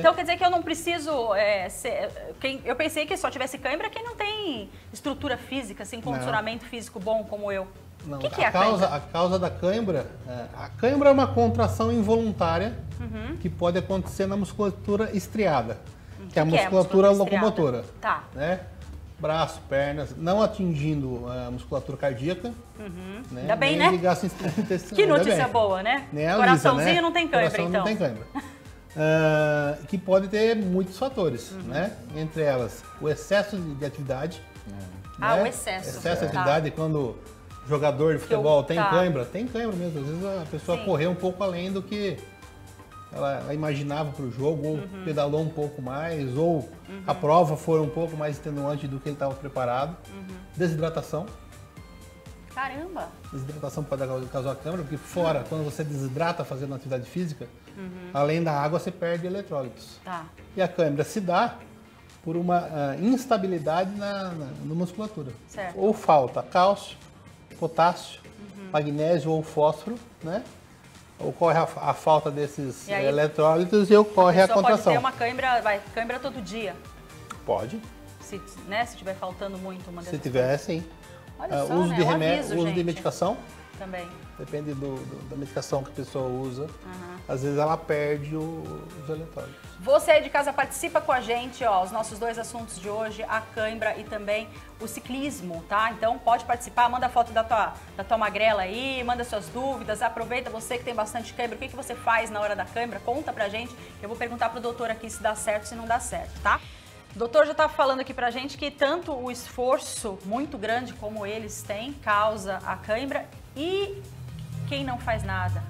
Então quer dizer que eu não preciso. é, ser- quem, eu pensei que só tivesse cãibra quem não tem estrutura física, assim, condicionamento físico bom como eu. Não, o que, que é a, a causa, a causa da cãibra, é, a cãibra é uma contração involuntária Uhum. que pode acontecer na musculatura estriada, que é a que é a musculatura musculatura estriada? locomotora. Tá. Né? Braço, pernas, não atingindo a musculatura cardíaca. Né? Uhum. Ainda bem, nem né? de gastrointestinal, Que notícia boa, né? Nem a Coraçãozinho né? não tem cãibra, então. não tem cãibra. Ah, que pode ter muitos fatores, Uhum. né? Entre elas, o excesso de de atividade. Ah, né? o excesso. Excesso de Tá. atividade, quando jogador de futebol tem tá. cãibra, tem cãibra mesmo. Às vezes a pessoa Sim. correu um pouco além do que ela, ela imaginava para o jogo, ou Uhum. pedalou um pouco mais, ou a prova foi um pouco mais extenuante do que ele estava preparado. Uhum. Desidratação. Caramba! Desidratação pode causar câimbra, porque fora, quando você desidrata fazendo atividade física, Uhum. além da água, você perde eletrólitos. Tá. E a câimbra se dá por uma ah, instabilidade na, na- na musculatura. Certo. Ou falta cálcio, potássio, Uhum. magnésio ou fósforo, né? Ocorre a, a falta desses E aí, eletrólitos e ocorre a, pode contração. ter uma cãibra, vai, cãibra todo dia. Pode, Se, né, se tiver faltando muito uma se tiver, sim. Olha Ah, só, uso né? de É remédio, aviso, uso de gente. medicação, coisas também. depende do- do- da medicação que a pessoa usa. Aham. Às vezes ela perde o- os eletrólitos. Você aí de casa participa com a gente, ó, os nossos dois assuntos de hoje, a cãibra e também o ciclismo, tá? Então pode participar, manda foto da tua, da tua magrela aí, manda suas dúvidas, aproveita você que tem bastante cãibra, o que, que você faz na hora da cãibra, conta pra gente, eu vou perguntar pro doutor aqui se dá certo, se não dá certo, tá? O doutor já tá falando aqui pra gente que tanto o esforço muito grande como eles têm causa a cãibra e quem não faz nada,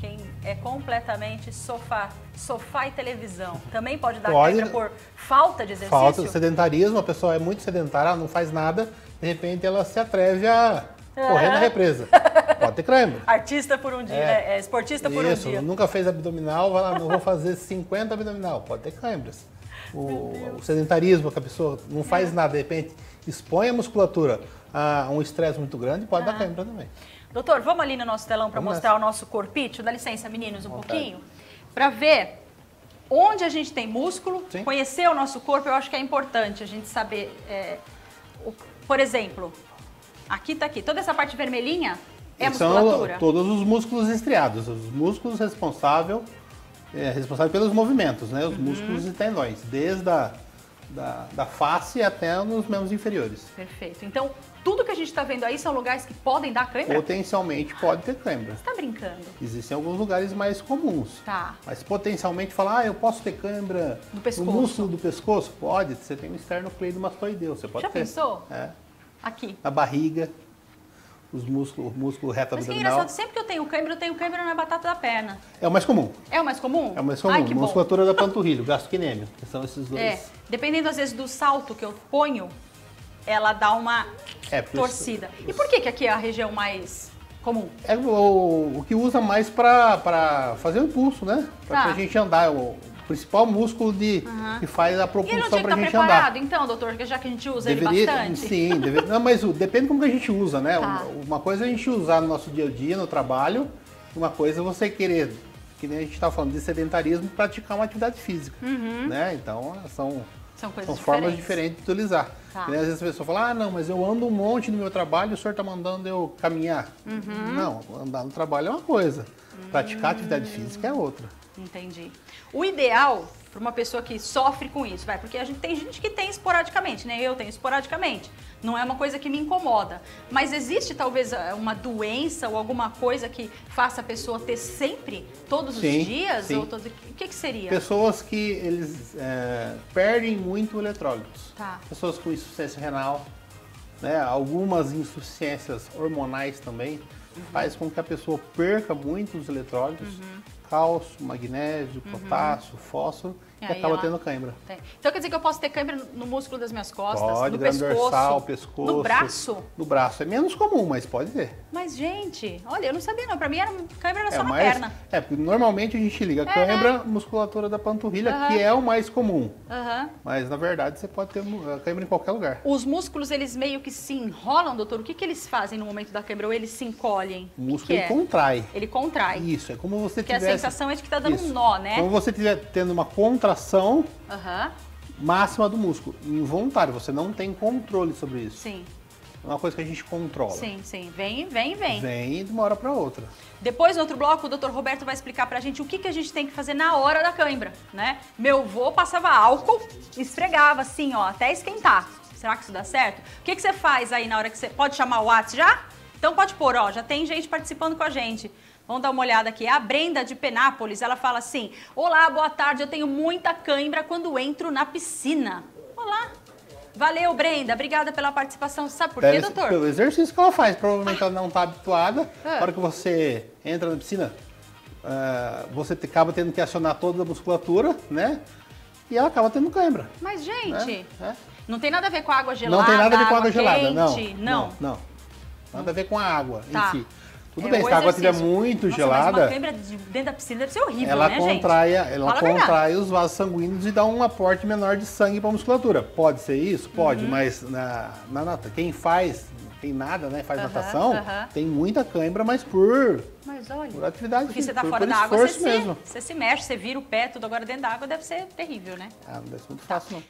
quem é completamente sofá, sofá e televisão, também pode dar Pode. cãibra por falta de exercício? Falta de sedentarismo, a pessoa é muito sedentária, ela não faz nada, de repente ela se atreve a correr na represa. Pode ter cãibra. Artista por um dia, É. né? É, esportista por Isso, um dia. nunca fez abdominal, vai lá, não vou fazer 50 abdominal, pode ter câimbras. O, o sedentarismo, que a pessoa não faz nada, de repente expõe a musculatura a um estresse muito grande, pode Ah. dar câimbra também. Doutor, vamos ali no nosso telão para mostrar o nosso corpício? Dá licença, meninos, um Vontade. pouquinho. Para ver onde a gente tem músculo, Sim. conhecer o nosso corpo, eu acho que é importante a gente saber. é, o- por exemplo, aqui tá aqui, toda essa parte vermelhinha é São musculatura. todos os músculos estriados, os músculos responsáveis é, responsável pelos movimentos, né? Os Uhum. músculos e tendões, desde a da, da face até nos membros inferiores. Perfeito. Então, tudo que a gente está vendo aí são lugares que podem dar cãibra? Potencialmente pode ter câimbra. Você tá brincando? Existem alguns lugares mais comuns. Tá. Mas potencialmente falar, ah, eu posso ter câimbra Do pescoço. no músculo do pescoço? Pode, você tem um esternocleidomastoideu, você pode Já ter. pensou? É. Aqui. Na barriga, os músculos, o músculo reto Mas que abdominal. engraçado, sempre que eu tenho cãibra, eu tenho cãibra na batata da perna. É o mais comum. É o mais comum? É o mais comum. Ai, que bom. Musculatura da panturrilha, gastrocnêmio, que são esses dois. É, dependendo às vezes do salto que eu ponho, ela dá uma É, torcida. E por que que aqui é a região mais comum? É o, o que usa mais para fazer o impulso, né? Para Tá. a gente andar. O principal músculo de, que faz a ele propulsão que para a gente preparado, andar. então, doutor, já que a gente usa ele Deveria, bastante? sim, deve- não, mas o- depende como que a gente usa, né? Tá. Uma, uma coisa é a gente usar no nosso dia a dia, no trabalho, uma coisa é você querer, que nem a gente está falando de sedentarismo, praticar uma atividade física, né? Então, são, São coisas são formas Uhum. diferentes. diferentes de utilizar. Tá. Às vezes a pessoa fala, ah, não, mas eu ando um monte no meu trabalho, o senhor está mandando eu caminhar. Uhum. Não, andar no trabalho é uma coisa, praticar atividade física é outra. Entendi. O ideal para uma pessoa que sofre com isso, vai, porque a gente tem gente que tem esporadicamente, né? Eu tenho esporadicamente. Não é uma coisa que me incomoda. Mas existe talvez eh, uma doença ou alguma coisa que faça a pessoa ter sempre, todos Sim, os dias? sim. Ou todo... O que, que seria? Pessoas que eles é, perdem muito eletrólitos. Tá. Pessoas com insuficiência renal, né, algumas insuficiências hormonais também, Uhum. faz com que a pessoa perca muitos eletrólitos, cálcio, magnésio, potássio, fósforo, Uhum. E e, aí acaba ela- tendo cãibra. Tem. Então quer dizer que eu posso ter câimbra no músculo das minhas costas, Pode, no pescoço, dorsal, pescoço. no braço? No braço. É menos comum, mas pode ter. Mas, gente, olha, eu não sabia não. Pra mim, era câimbra era é, só na mais- perna. é, porque normalmente a gente liga É, cãibra, musculatura da panturrilha, Aham. que é o mais comum. Aham. Mas na verdade você pode ter mu- cãibra em qualquer lugar. Os músculos, eles meio que se enrolam, doutor? O que, que eles fazem no momento da câimbra? Ou eles se encolhem? O que músculo que ele é? contrai. Ele contrai. Isso, é como você Que é a tivesse sensação é de que tá dando Isso. um nó, né? Quando você estiver tendo uma contração Aham, máxima do músculo, involuntário, você não tem controle sobre isso. sim, É uma coisa que a gente controla. sim, sim. Vem, vem, vem. Vem de uma hora para outra. Depois, no outro bloco, o Dr. Roberto vai explicar pra gente o que, que a gente tem que fazer na hora da cãibra, né? Meu avô passava álcool, esfregava assim, ó, até esquentar. Será que isso dá certo? O que, que você faz aí na hora que você... Pode chamar o WhatsApp já? Então pode pôr, ó, já tem gente participando com a gente. Vamos dar uma olhada aqui. A Brenda de Penápolis, ela fala assim: Olá, boa tarde, eu tenho muita cãibra quando entro na piscina. Olá. Valeu, Brenda. Obrigada pela participação. Sabe por quê, doutor? Pelo exercício que ela faz. Provavelmente ela não está habituada. Na hora que você entra na piscina, ah, você acaba tendo que acionar toda a musculatura, né? E ela acaba tendo cãibra. Mas, né? gente, É. não tem nada a ver com água gelada. Não tem nada a ver com água gelada, quente, não. Não, não. Nada a ver com a água Tá. em si. Tudo É, bem, se a água estiver exercício. muito Nossa, Mas uma gelada, cãibra de- dentro da piscina deve ser horrível, ela né, contrai, gente? ela Fala contrai os vasos sanguíneos e dá um aporte menor de sangue para a musculatura. Pode ser isso? Pode, Uhum. mas na, na nata, quem faz, quem nada, né, faz Aham, natação, aham. tem muita cãibra, mas por, Mas olha, por atividade porque você tá por, fora da água, você se, você se mexe, você vira o pé, tudo agora dentro da água deve ser terrível, né? Ah, não deve ser muito fácil, não.